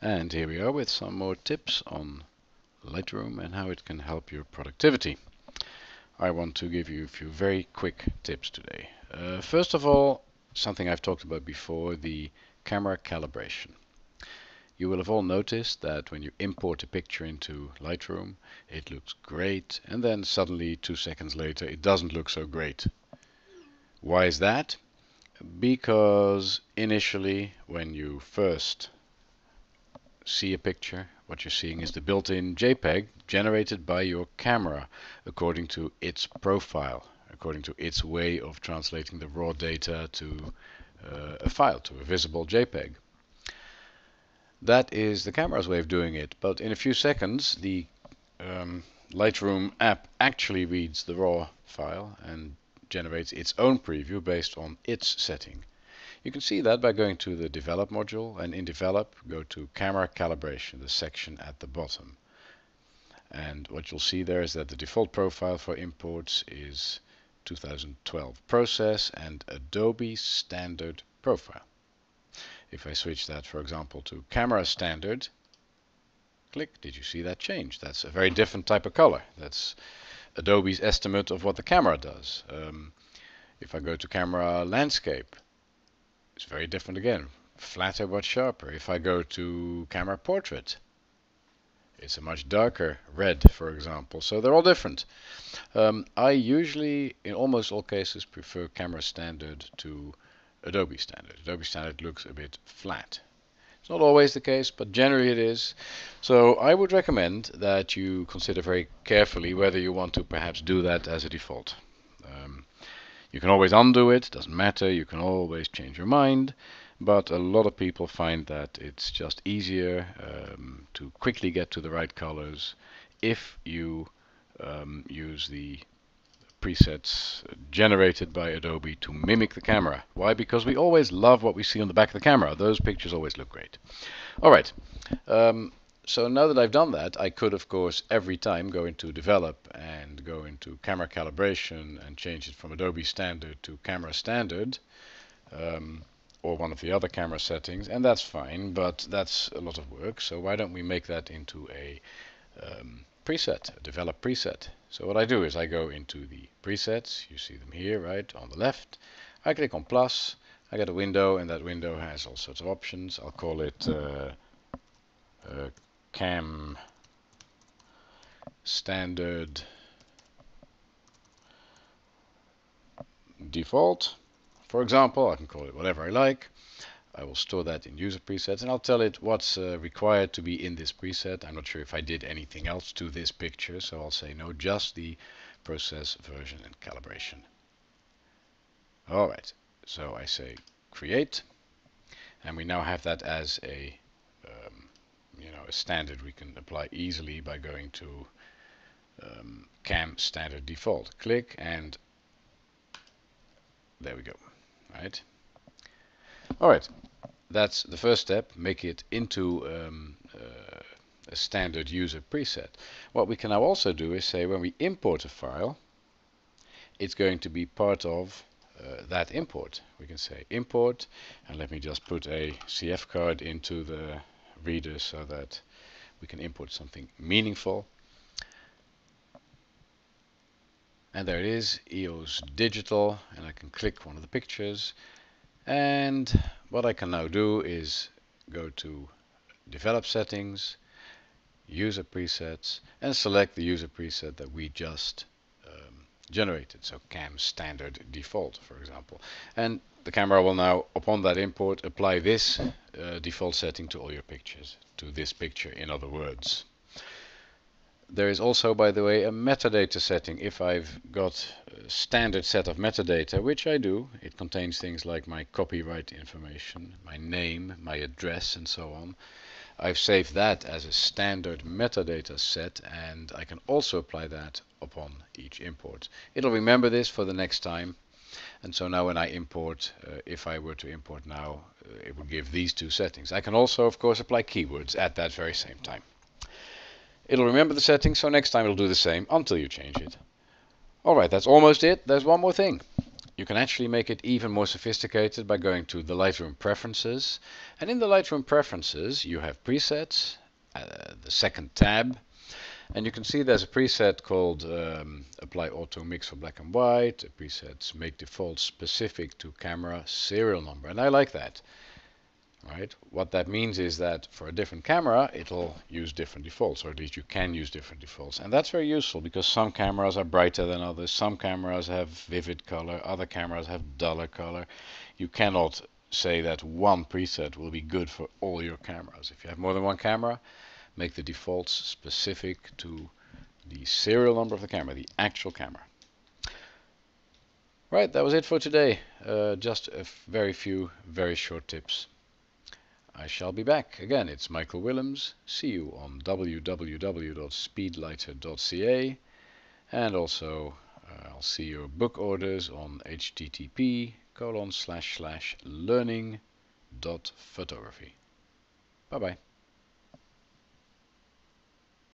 And here we are with some more tips on Lightroom and how it can help your productivity. I want to give you a few very quick tips today. Uh, first of all, something I've talked about before, the camera calibration. You will have all noticed that when you import a picture into Lightroom, it looks great, and then suddenly, two seconds later, it doesn't look so great. Why is that? Because initially, when you first see a picture, what you're seeing is the built-in JPEG generated by your camera according to its profile, according to its way of translating the raw data to uh, a file, to a visible JPEG. That is the camera's way of doing it, but in a few seconds the um, Lightroom app actually reads the raw file and generates its own preview based on its setting. You can see that by going to the Develop module and in Develop go to Camera Calibration, the section at the bottom. And what you'll see there is that the default profile for imports is 2012 process and Adobe standard profile. If I switch that, for example, to camera standard, click, did you see that change? That's a very different type of color. That's Adobe's estimate of what the camera does. Um, if I go to camera landscape, it's very different again. Flatter but sharper. If I go to camera portrait, it's a much darker red, for example. So they're all different. Um, I usually, in almost all cases, prefer camera standard to Adobe Standard. Adobe Standard looks a bit flat. It's not always the case, but generally it is. So I would recommend that you consider very carefully whether you want to perhaps do that as a default. Um, you can always undo it, doesn't matter, you can always change your mind, but a lot of people find that it's just easier um, to quickly get to the right colors if you um, use the presets generated by Adobe to mimic the camera. Why? Because we always love what we see on the back of the camera. Those pictures always look great. All right. Um, so now that I've done that, I could, of course, every time go into Develop and go into Camera Calibration and change it from Adobe Standard to Camera Standard, um, or one of the other camera settings, and that's fine, but that's a lot of work. So why don't we make that into a um, preset, a develop preset. So what I do is I go into the presets, you see them here, right, on the left. I click on plus, I get a window, and that window has all sorts of options. I'll call it uh, uh, cam standard default. For example, I can call it whatever I like. I will store that in user presets and I'll tell it what's uh, required to be in this preset. I'm not sure if I did anything else to this picture, so I'll say no, just the process, version and calibration. Alright, so I say create and we now have that as a you know a standard we can apply easily by going to um, cam standard default. Click and there we go. Right. All right, that's the first step, make it into um, uh, a standard user preset. What we can now also do is say when we import a file, it's going to be part of uh, that import. We can say import, and let me just put a CF card into the reader so that we can import something meaningful. And there it is, EOS Digital, and I can click one of the pictures and what I can now do is go to develop settings, user presets, and select the user preset that we just generated. So cam standard default, for example. And the camera will now, upon that import, apply this uh, default setting to all your pictures, to this picture in other words. There is also, by the way, a metadata setting. If I've got a standard set of metadata, which I do, it contains things like my copyright information, my name, my address, and so on. I've saved that as a standard metadata set, and I can also apply that upon each import. It'll remember this for the next time. And so now when I import, uh, if I were to import now, uh, it would give these two settings. I can also, of course, apply keywords at that very same time. It'll remember the settings, so next time it'll do the same until you change it. Alright, that's almost it. There's one more thing. You can actually make it even more sophisticated by going to the Lightroom preferences. And in the Lightroom preferences, you have presets, uh, the second tab, and you can see there's a preset called um, Apply Auto Mix for Black and White, a preset Make Default Specific to Camera Serial Number, and I like that. Right? What that means is that for a different camera, it'll use different defaults, or at least you can use different defaults. And that's very useful because some cameras are brighter than others, some cameras have vivid color, other cameras have duller color. You cannot say that one preset will be good for all your cameras. If you have more than one camera, make the defaults specific to the serial number of the camera, the actual camera. Right, that was it for today. Uh, just a very few very short tips. I shall be back. Again, it's Michael Willems. See you on www.speedlighter.ca and also uh, I'll see your book orders on http colon slash slash learning dot photography. Bye bye.